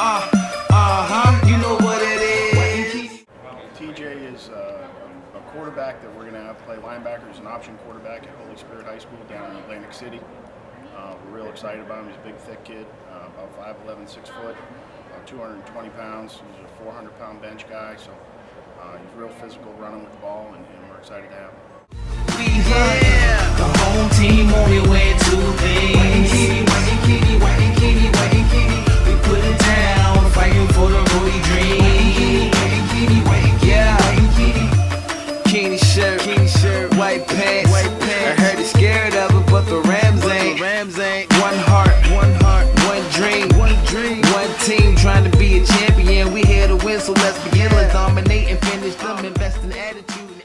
Uh, uh-huh, you know what it is. TJ is uh, a quarterback that we're going to have play linebacker. He's an option quarterback at Holy Spirit High School down in Atlantic City. Uh, we're real excited about him. He's a big, thick kid, uh, about 5'11", 6 foot, about 220 pounds. He's a 400 pound bench guy, so uh, he's real physical running with the ball, and, and we're excited to have him. white pants. White. I heard he's scared of it, but the Rams ain't. The Rams ain't. One heart, one heart, one dream, one dream, one team trying to be a champion. We here to win, so let's begin. Let's dominate and finish them. Invest in attitude.